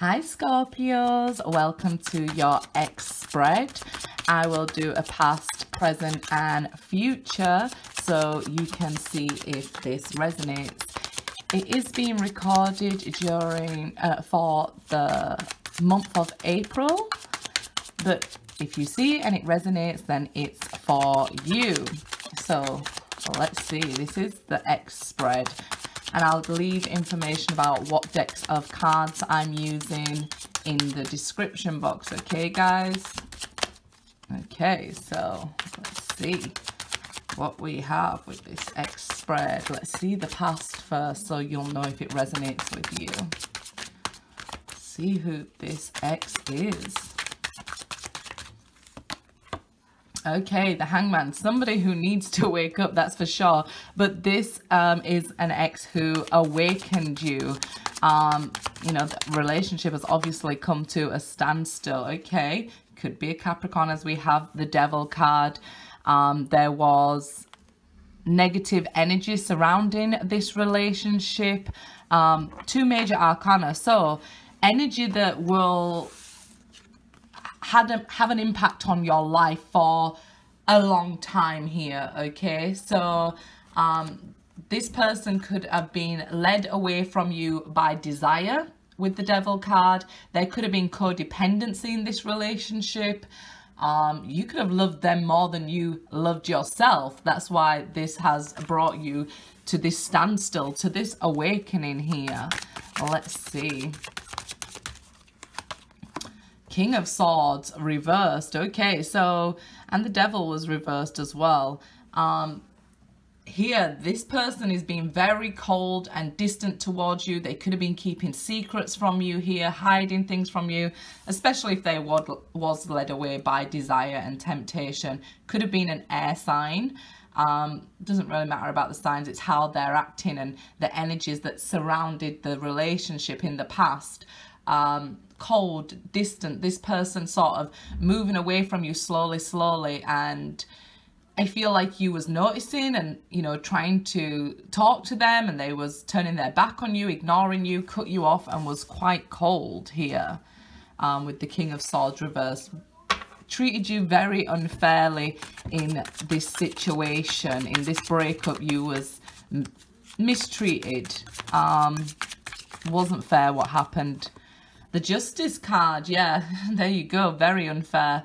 Hi Scorpios, welcome to your ex spread. I will do a past, present and future so you can see if this resonates. It is being recorded during uh, for the month of April, but if you see and it resonates then it's for you. So let's see, this is the ex spread and I'll leave information about what decks of cards I'm using in the description box okay guys? Okay so let's see what we have with this ex spread. Let's see the past first so you'll know if it resonates with you. See who this ex is Okay, the hangman, somebody who needs to wake up, that's for sure. But this um, is an ex who awakened you. Um, you know, the relationship has obviously come to a standstill. Okay, could be a Capricorn as we have the devil card. Um, there was negative energy surrounding this relationship. Um, two major arcana. So, energy that will had a, have an impact on your life for a long time here okay so um this person could have been led away from you by desire with the devil card there could have been codependency in this relationship um, you could have loved them more than you loved yourself. That's why this has brought you to this standstill, to this awakening here. Let's see. King of Swords reversed. Okay, so, and the Devil was reversed as well. Um, here, this person is being very cold and distant towards you. They could have been keeping secrets from you here, hiding things from you, especially if they was led away by desire and temptation. Could have been an air sign. Um, doesn't really matter about the signs, it's how they're acting and the energies that surrounded the relationship in the past. Um, cold, distant, this person sort of moving away from you slowly, slowly. And I feel like you was noticing and, you know, trying to talk to them and they was turning their back on you, ignoring you, cut you off and was quite cold here um, with the King of Swords reverse. Treated you very unfairly in this situation, in this breakup you was mistreated. Um, wasn't fair what happened the justice card, yeah, there you go. Very unfair.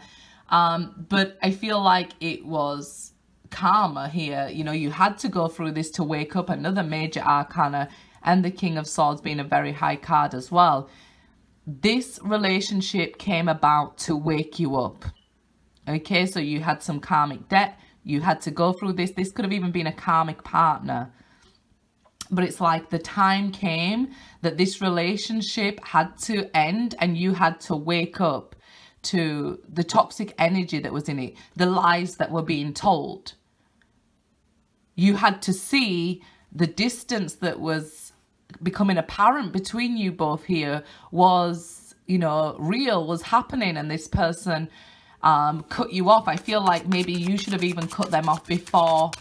Um, but I feel like it was karma here. You know, you had to go through this to wake up another major arcana and the King of Swords being a very high card as well. This relationship came about to wake you up. Okay, so you had some karmic debt. You had to go through this. This could have even been a karmic partner but it's like the time came that this relationship had to end and you had to wake up to the toxic energy that was in it, the lies that were being told. You had to see the distance that was becoming apparent between you both here was, you know, real, was happening, and this person um, cut you off. I feel like maybe you should have even cut them off before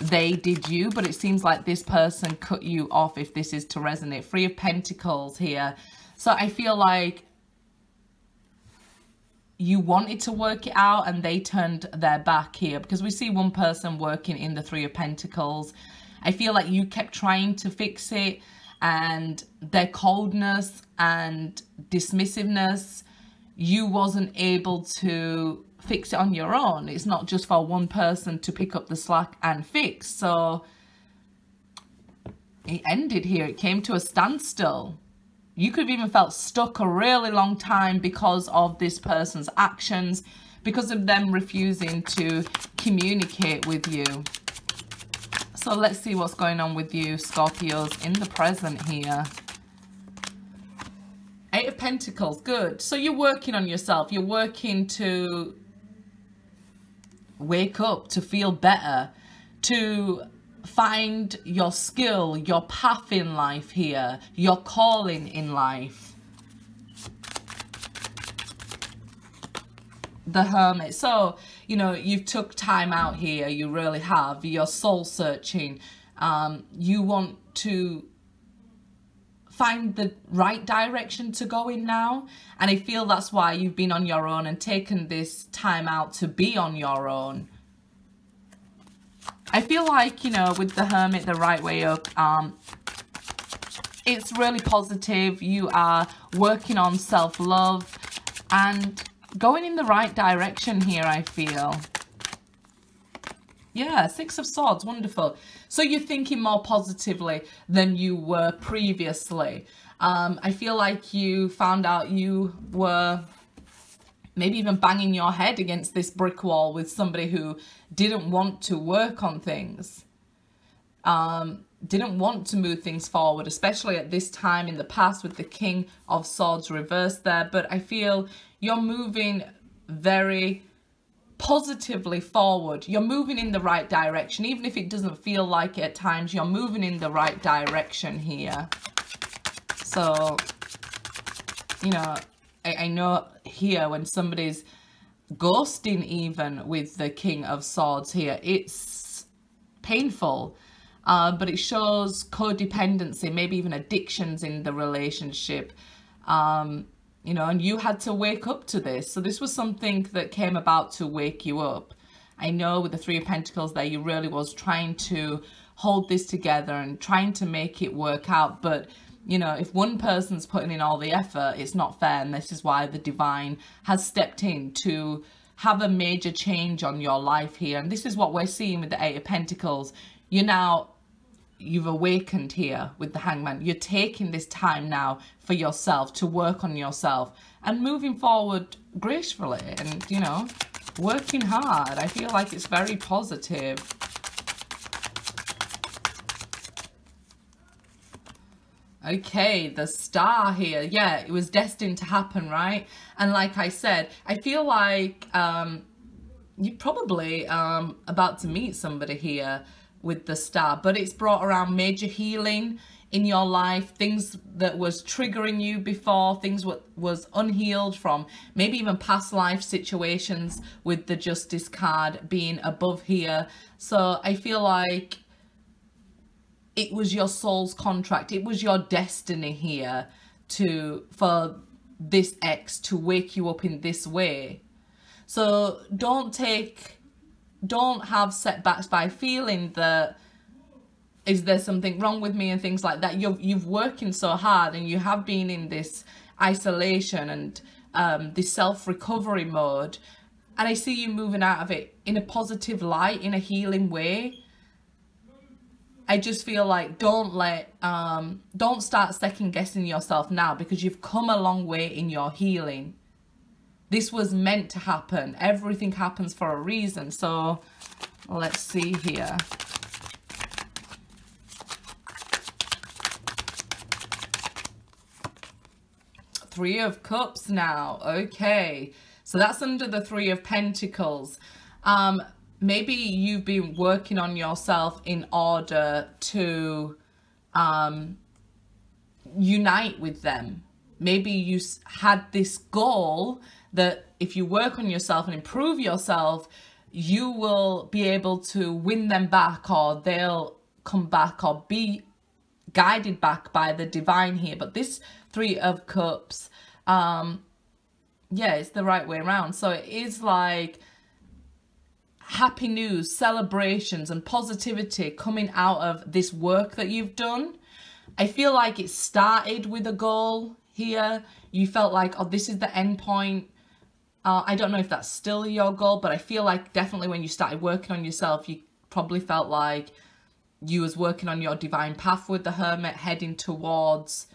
they did you, but it seems like this person cut you off if this is to resonate. Three of Pentacles here. So I feel like you wanted to work it out and they turned their back here because we see one person working in the Three of Pentacles. I feel like you kept trying to fix it and their coldness and dismissiveness, you wasn't able to fix it on your own. It's not just for one person to pick up the slack and fix. So it ended here. It came to a standstill. You could have even felt stuck a really long time because of this person's actions, because of them refusing to communicate with you. So let's see what's going on with you, Scorpios, in the present here. Eight of Pentacles, good. So you're working on yourself. You're working to wake up, to feel better, to find your skill, your path in life here, your calling in life. The Hermit. So, you know, you've took time out here, you really have. You're soul searching. Um, you want to find the right direction to go in now. And I feel that's why you've been on your own and taken this time out to be on your own. I feel like, you know, with the Hermit the right way up, um, it's really positive. You are working on self-love and going in the right direction here, I feel. Yeah, Six of Swords, wonderful. So you're thinking more positively than you were previously. Um, I feel like you found out you were maybe even banging your head against this brick wall with somebody who didn't want to work on things. Um, didn't want to move things forward, especially at this time in the past with the King of Swords reversed there. But I feel you're moving very positively forward. You're moving in the right direction. Even if it doesn't feel like it at times, you're moving in the right direction here. So, you know, I, I know here when somebody's ghosting even with the King of Swords here, it's painful. Uh, but it shows codependency, maybe even addictions in the relationship. Um, you know, and you had to wake up to this. So this was something that came about to wake you up. I know with the Three of Pentacles there, you really was trying to hold this together and trying to make it work out. But, you know, if one person's putting in all the effort, it's not fair. And this is why the Divine has stepped in to have a major change on your life here. And this is what we're seeing with the Eight of Pentacles. You're now you've awakened here with the hangman. You're taking this time now for yourself to work on yourself and moving forward gracefully and, you know, working hard. I feel like it's very positive. Okay, the star here. Yeah, it was destined to happen, right? And like I said, I feel like um, you're probably um, about to meet somebody here with the star, but it's brought around major healing in your life, things that was triggering you before, things what was unhealed from maybe even past life situations with the justice card being above here. So I feel like it was your soul's contract. It was your destiny here to for this ex to wake you up in this way. So don't take don't have setbacks by feeling that is there something wrong with me and things like that. You've you've working so hard and you have been in this isolation and um, this self recovery mode, and I see you moving out of it in a positive light, in a healing way. I just feel like don't let um don't start second guessing yourself now because you've come a long way in your healing. This was meant to happen. Everything happens for a reason. So let's see here. Three of Cups now. Okay. So that's under the Three of Pentacles. Um, maybe you've been working on yourself in order to um, unite with them. Maybe you had this goal that if you work on yourself and improve yourself, you will be able to win them back or they'll come back or be guided back by the divine here. But this Three of Cups, um, yeah, it's the right way around. So it is like happy news, celebrations and positivity coming out of this work that you've done. I feel like it started with a goal here. You felt like, oh, this is the end point. Uh, I don't know if that's still your goal, but I feel like definitely when you started working on yourself, you probably felt like you was working on your divine path with the hermit, heading towards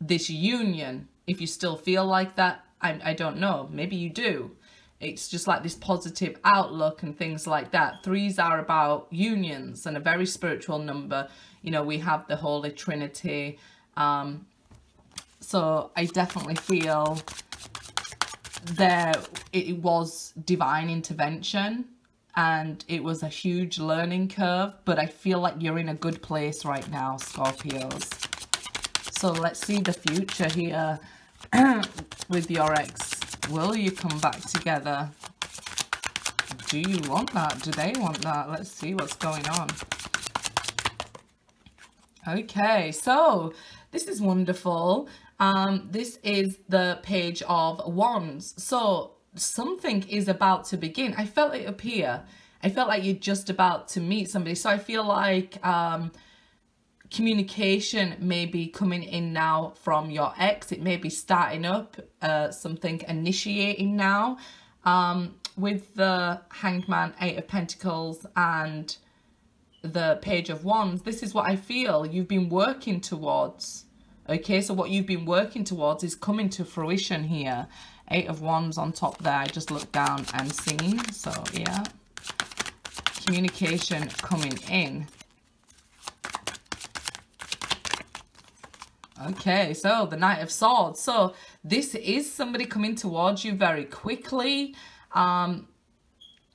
this union. If you still feel like that, I, I don't know. Maybe you do. It's just like this positive outlook and things like that. Threes are about unions and a very spiritual number. You know, we have the Holy Trinity. Um, so I definitely feel there it was divine intervention and it was a huge learning curve but I feel like you're in a good place right now Scorpios. So let's see the future here with your ex. Will you come back together? Do you want that? Do they want that? Let's see what's going on. Okay so this is wonderful. Um, this is the page of wands. So something is about to begin. I felt it appear. I felt like you're just about to meet somebody. So I feel like um, communication may be coming in now from your ex. It may be starting up, uh, something initiating now. Um, with the Hangman, Eight of Pentacles and the Page of Wands, this is what I feel you've been working towards. Okay, so what you've been working towards is coming to fruition here. Eight of Wands on top there. I just looked down and seen. So, yeah. Communication coming in. Okay, so the Knight of Swords. So this is somebody coming towards you very quickly. Um,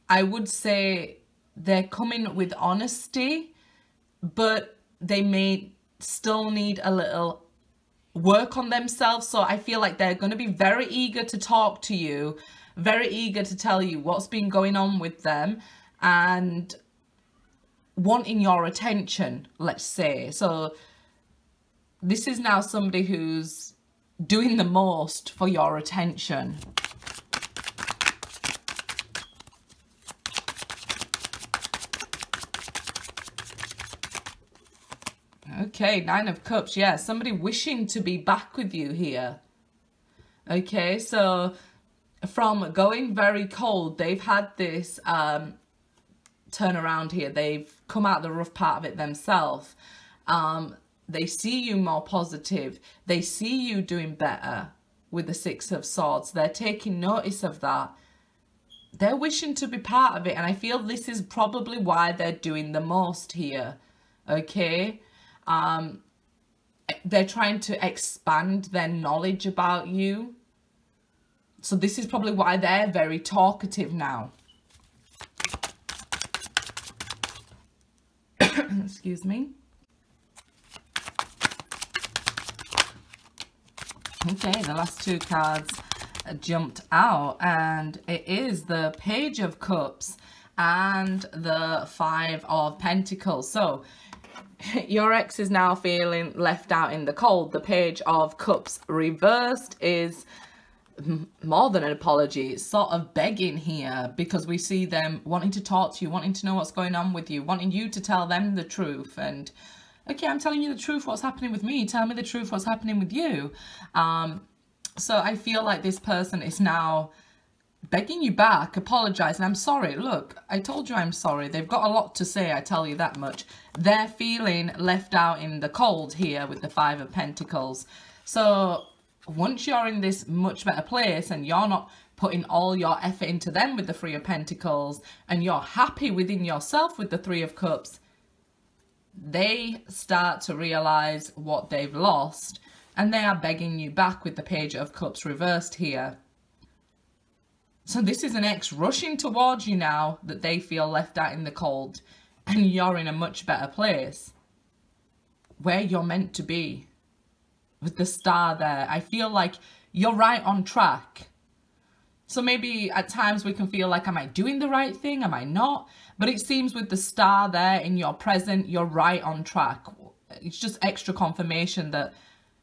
I would say they're coming with honesty, but they may still need a little work on themselves. So I feel like they're going to be very eager to talk to you, very eager to tell you what's been going on with them and wanting your attention, let's say. So this is now somebody who's doing the most for your attention. Okay, Nine of Cups. Yeah, somebody wishing to be back with you here. Okay, so from going very cold, they've had this um, turnaround here. They've come out the rough part of it themselves. Um, they see you more positive. They see you doing better with the Six of Swords. They're taking notice of that. They're wishing to be part of it. And I feel this is probably why they're doing the most here. Okay? Um, they're trying to expand their knowledge about you. So this is probably why they're very talkative now. Excuse me. Okay, the last two cards jumped out and it is the Page of Cups and the Five of Pentacles. So your ex is now feeling left out in the cold. The page of cups reversed is more than an apology. It's sort of begging here because we see them wanting to talk to you, wanting to know what's going on with you, wanting you to tell them the truth. And, okay, I'm telling you the truth, what's happening with me. Tell me the truth, what's happening with you. Um, so I feel like this person is now begging you back, apologising. I'm sorry. Look, I told you I'm sorry. They've got a lot to say, I tell you that much. They're feeling left out in the cold here with the Five of Pentacles. So once you're in this much better place and you're not putting all your effort into them with the Three of Pentacles and you're happy within yourself with the Three of Cups, they start to realise what they've lost and they are begging you back with the Page of Cups reversed here. So this is an ex rushing towards you now that they feel left out in the cold and you're in a much better place where you're meant to be with the star there. I feel like you're right on track. So maybe at times we can feel like, am I doing the right thing? Am I not? But it seems with the star there in your present, you're right on track. It's just extra confirmation that,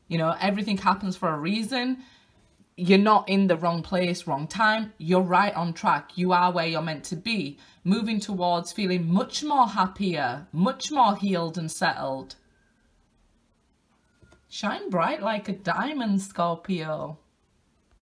you know, everything happens for a reason you're not in the wrong place, wrong time. You're right on track. You are where you're meant to be. Moving towards feeling much more happier, much more healed and settled. Shine bright like a diamond, Scorpio.